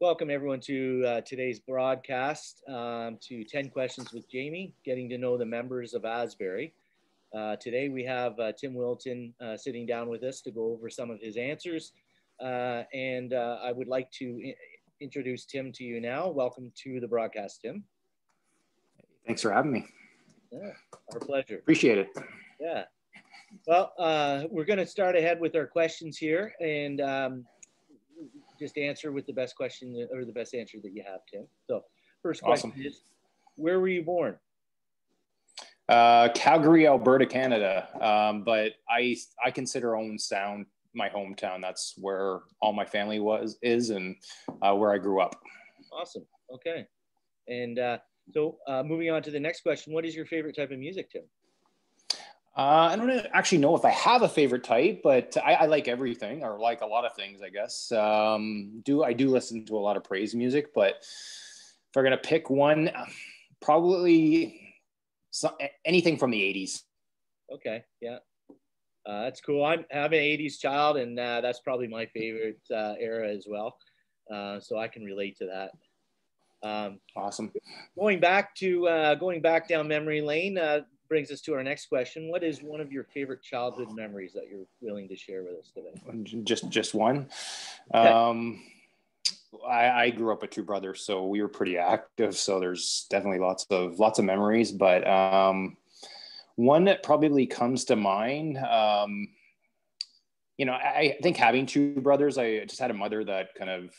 Welcome everyone to uh, today's broadcast um, to 10 Questions with Jamie, getting to know the members of Asbury. Uh, today we have uh, Tim Williton uh, sitting down with us to go over some of his answers. Uh, and uh, I would like to introduce Tim to you now. Welcome to the broadcast, Tim. Thanks for having me. Yeah, our pleasure. Appreciate it. Yeah. Well, we're going to start ahead with our questions here. And um, just answer with the best question or the best answer that you have, Tim. So, first question awesome. is, where were you born? Uh, Calgary, Alberta, Canada. Um, but I I consider Owen Sound my hometown. That's where all my family was is and uh, where I grew up. Awesome. Okay. And uh, so, uh, moving on to the next question, what is your favorite type of music, Tim? Uh, I don't actually know if I have a favorite type, but I, I like everything or like a lot of things, I guess. Um, do I do listen to a lot of praise music, but if I'm gonna pick one, probably some, anything from the '80s. Okay, yeah, uh, that's cool. I'm, I'm an '80s child, and uh, that's probably my favorite uh, era as well. Uh, so I can relate to that. Um, awesome. Going back to uh, going back down memory lane, uh, brings us to our next question. What is one of your favorite childhood memories that you're willing to share with us today? Just just one. Okay. Um, I, I, grew up with two brothers, so we were pretty active. So there's definitely lots of lots of memories. But um, one that probably comes to mind. Um, you know, I, I think having two brothers, I just had a mother that kind of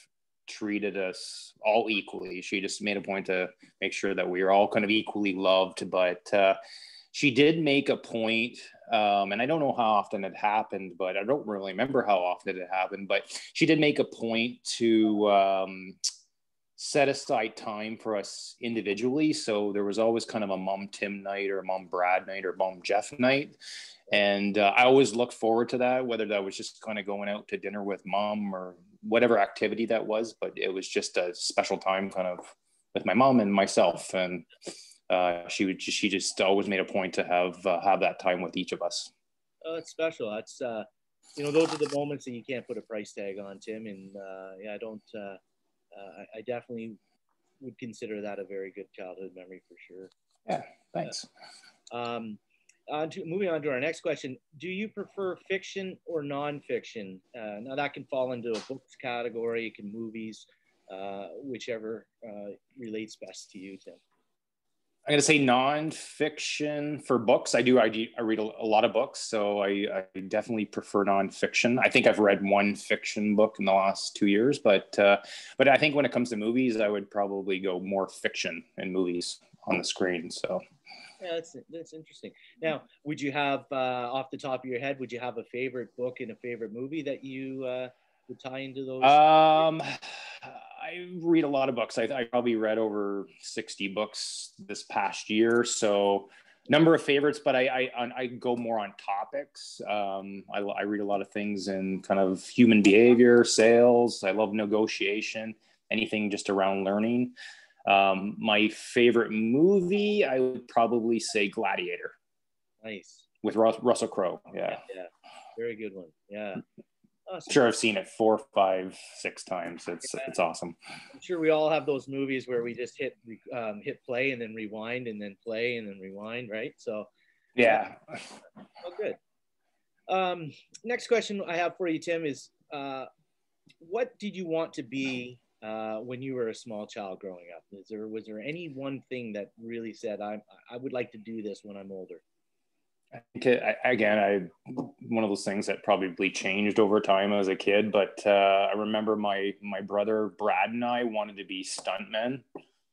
treated us all equally. She just made a point to make sure that we were all kind of equally loved. But uh, she did make a point, um, and I don't know how often it happened, but I don't really remember how often it happened. But she did make a point to um, set aside time for us individually. So there was always kind of a mom Tim night or mom Brad night or mom Jeff night. And uh, I always looked forward to that, whether that was just kind of going out to dinner with mom or whatever activity that was. But it was just a special time kind of with my mom and myself. And uh, she would she just always made a point to have uh, have that time with each of us. Oh, it's special. That's uh, you know those are the moments that you can't put a price tag on, Tim. And uh, yeah, I don't. Uh, uh, I, I, definitely would consider that a very good childhood memory for sure. Yeah, thanks. Um, on to, moving on to our next question, do you prefer fiction or nonfiction? Uh, now that can fall into a books category, it can movies, uh, whichever uh, relates best to you, Tim. I'm going to say nonfiction for books. I do. I, do, I read a, a, lot of books, so I, I, definitely prefer nonfiction. I think I've read one fiction book in the last two years, but uh, but I think when it comes to movies, I would probably go more fiction in movies on the screen. So. Yeah, that's that's interesting. Now, would you have uh, off the top of your head? Would you have a favorite book and a favorite movie that you uh, would tie into those? Um. I read a lot of books. I, I, probably read over 60 books this past year. So number of favorites, but I, I, I go more on topics. Um, I, I read a lot of things in kind of human behavior, sales. I love negotiation, anything just around learning. Um, my favorite movie, I would probably say Gladiator. Nice. With Russell Crowe. Yeah. Yeah. Very good one. Yeah. Awesome. Sure, I've seen it four, five, six times. It's yeah. it's awesome. I'm sure we all have those movies where we just hit um, hit play and then rewind and then play and then rewind, right? So yeah. Oh, good. Um, next question I have for you, Tim, is uh, what did you want to be uh, when you were a small child growing up? Is there was there any one thing that really said I I would like to do this when I'm older? I think again, I one of those things that probably changed over time as a kid. But uh, I remember my my brother Brad and I wanted to be stuntmen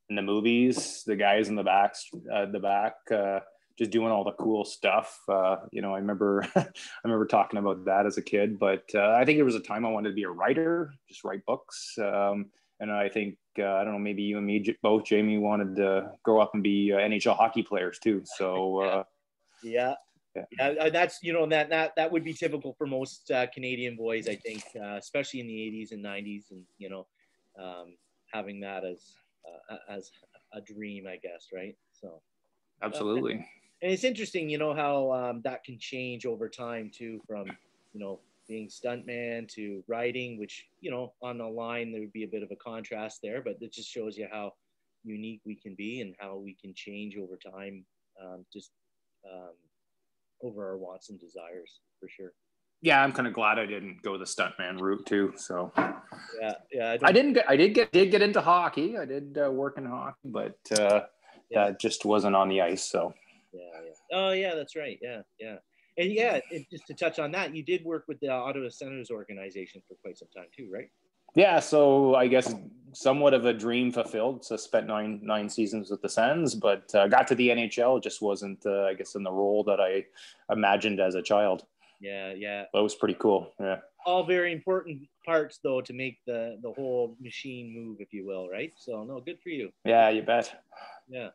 in the movies. The guys in the back, uh, the back, uh, just doing all the cool stuff. Uh, you know, I remember I remember talking about that as a kid. But uh, I think there was a time I wanted to be a writer, just write books. Um, and I think uh, I don't know, maybe you and me both, Jamie, wanted to grow up and be NHL hockey players too. So. Yeah, yeah, uh, that's you know that that that would be typical for most uh, Canadian boys, I think, uh, especially in the '80s and '90s, and you know, um, having that as uh, as a dream, I guess, right? So, absolutely. and it's interesting, you know, how um, that can change over time too, from you know being stuntman to writing, which you know on the line there would be a bit of a contrast there, but it just shows you how unique we can be and how we can change over time, um, just um, over our wants and desires for sure. Yeah, I'm kind of glad I didn't go the stuntman route too. So yeah, yeah, I, I didn't get, I did get, did get into hockey. I did uh, work in hockey, but uh, yeah. that just wasn't on the ice. So yeah, yeah. Oh yeah, that's right. Yeah, yeah. And yeah, it, just to touch on that, you did work with the Ottawa Senators organization for quite some time too, right? Yeah, so I guess somewhat of a dream fulfilled. So spent nine nine seasons with the Sens, but uh, got to the NHL. Just wasn't, uh, I guess, in the role that I imagined as a child. Yeah, yeah. That was pretty cool. Yeah. All very important parts, though, to make the the whole machine move, if you will, right? So, no, good for you. Yeah, you bet. Yeah.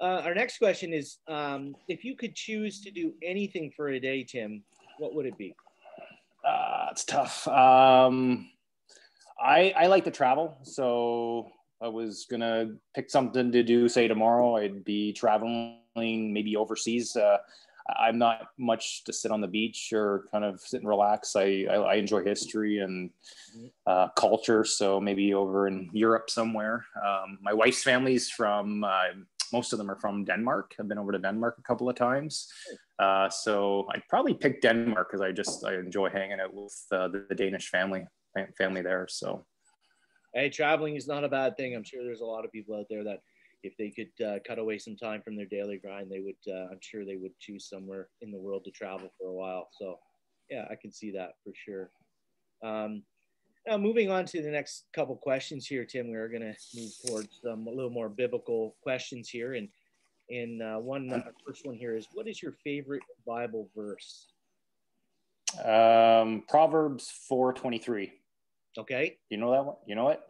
Uh, our next question is um, if you could choose to do anything for a day, Tim, what would it be? Uh, it's tough. Um, I I like to travel, so I was gonna pick something to do. Say tomorrow, I'd be traveling, maybe overseas. Uh, I'm not much to sit on the beach or kind of sit and relax. I I, I enjoy history and uh, culture, so maybe over in Europe somewhere. Um, my wife's family's from. Uh, most of them are from Denmark. I've been over to Denmark a couple of times, uh, so I'd probably pick Denmark because I just I enjoy hanging out with uh, the, the Danish family family there. So, hey, traveling is not a bad thing. I'm sure there's a lot of people out there that if they could uh, cut away some time from their daily grind, they would. Uh, I'm sure they would choose somewhere in the world to travel for a while. So, yeah, I can see that for sure. Um, now, moving on to the next couple questions here, Tim, we're going to move towards some a little more biblical questions here. And and uh, one uh, first one here is, what is your favorite Bible verse? Um, Proverbs four twenty three. Okay. You know that one? You know it?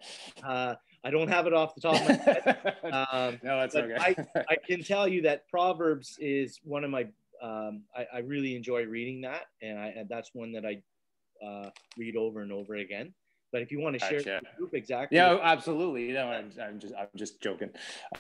Uh, I don't have it off the top of my head. Um, no, that's okay. I, I can tell you that Proverbs is one of my, um, I, I really enjoy reading that. And, I, and that's one that I uh, read over and over again. But if you want to share gotcha. the group exactly. Yeah, absolutely. You know, I'm, I'm just, I'm just joking.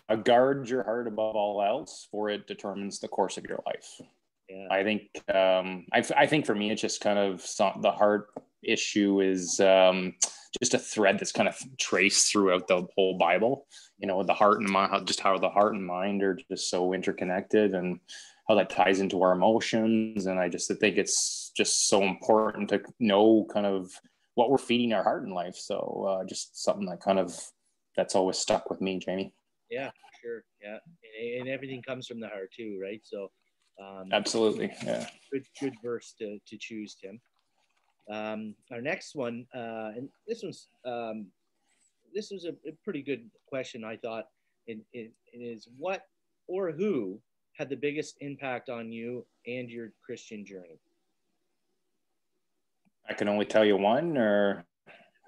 Uh, guard your heart above all else, for it determines the course of your life. Yeah. I think, um, I, I think for me, it's just kind of the heart issue is um, just a thread that's kind of traced throughout the whole Bible. You know, the heart and mind, just how the heart and mind are just so interconnected, and how that ties into our emotions. And I just think it's just so important to know kind of what we're feeding our heart in life. So uh, just something that kind of that's always stuck with me, Jamie. Yeah, sure. Yeah, and, and everything comes from the heart too, right? So. Um, Absolutely. Yeah. Good, good verse to, to choose, Tim. Um, our next one, uh, and this was um, this was a, a, pretty good question, I thought. It, it, it is what or who had the biggest impact on you and your Christian journey? I can only tell you one, or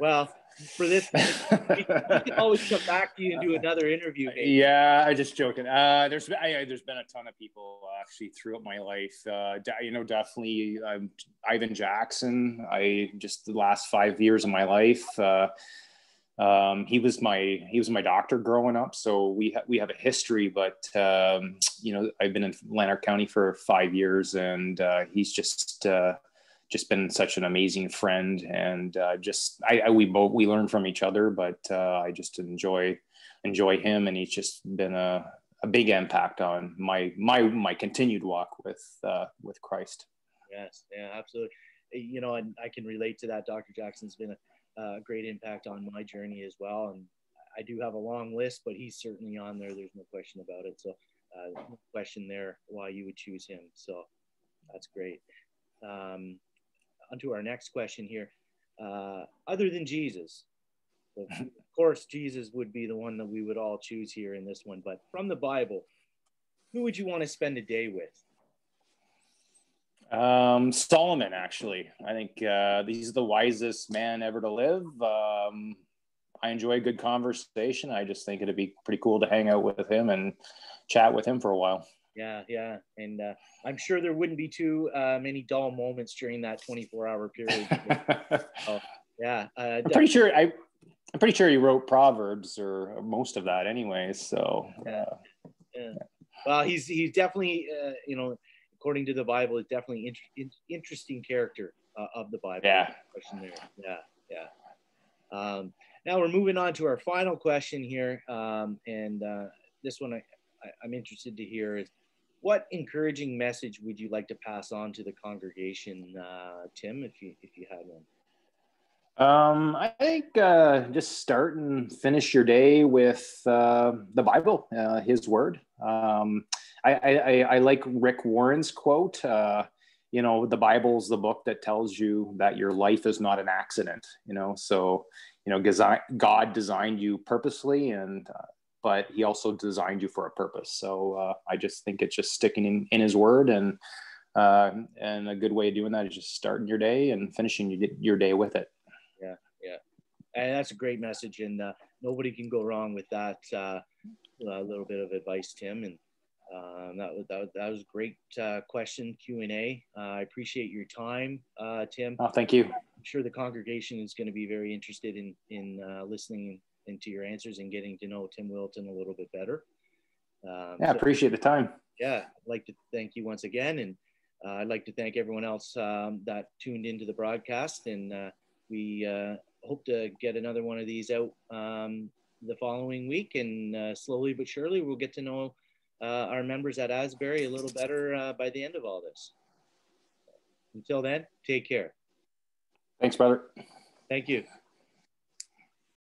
well, for this, we, can always come back to you and do another interview. Maybe. Yeah, I'm just joking. Uh, there's I, there's been a ton of people actually throughout my life. Uh, you know, definitely um, Ivan Jackson. I just the last five years of my life. Uh, um, he was my he was my doctor growing up, so we ha- we have a history. But um, you know, I've been in Lanark County for five years, and uh, he's just uh, just been such an amazing friend and uh, just I, I, we both we learn from each other but uh, i just enjoy enjoy him and he's just been a, a big impact on my my my continued walk with uh, with christ. Yes. Yeah absolutely. You know and i can relate to that. Dr jackson's been a, a great impact on my journey as well. And i do have a long list but he's certainly on there. There's no question about it. So uh, question there why you would choose him. So that's great. Um, onto our next question here. Uh, other than Jesus, of course, Jesus would be the one that we would all choose here in this one. But from the Bible, who would you want to spend a day with? Um, Solomon, actually. I think uh, he's the wisest man ever to live. Um, I enjoy good conversation. I just think it'd be pretty cool to hang out with him and chat with him for a while. Yeah, yeah, and uh, I'm sure there wouldn't be too uh, many dull moments during that 24 hour period. so, yeah, uh, I'm pretty sure I. I'm pretty sure he wrote Proverbs or most of that, anyway. So, yeah. Uh, yeah. Well, he's he's definitely uh, you know according to the Bible, is definitely inter- in, interesting character uh, of the Bible. Yeah. Question there. Yeah, yeah. Um, now we're moving on to our final question here, um, and uh, this one I, I, I'm interested to hear is what encouraging message would you like to pass on to the congregation, uh, Tim, if you if you had one? Um, I think uh, just start and finish your day with uh, the Bible, uh, His Word. Um, I, I, I, like Rick Warren's quote. Uh, you know, the Bible is the book that tells you that your life is not an accident. You know, so you know, God designed you purposely, and uh, but He also designed you for a purpose. So uh, I just think it's just sticking in, in His Word and. and a good way of doing that is just starting your day and finishing your day with it Yeah, yeah, and that's a great message, and uh, nobody can go wrong with that. Uh, a little bit of advice, Tim, and um, that was that was, that was a great uh, question Q and A. Uh, I appreciate your time, uh, Tim. Oh, thank you. I'm sure the congregation is going to be very interested in in uh, listening into your answers and getting to know Tim Williton a little bit better. Um, yeah, so, appreciate the time. Yeah, I'd like to thank you once again, and I'd like to thank everyone else um, that tuned into the broadcast, and we hope to get another one of these out um, the following week. And uh, slowly but surely, we'll get to know uh, our members at Asbury a little better uh, by the end of all this. Until then, take care. Thanks, brother. Thank you.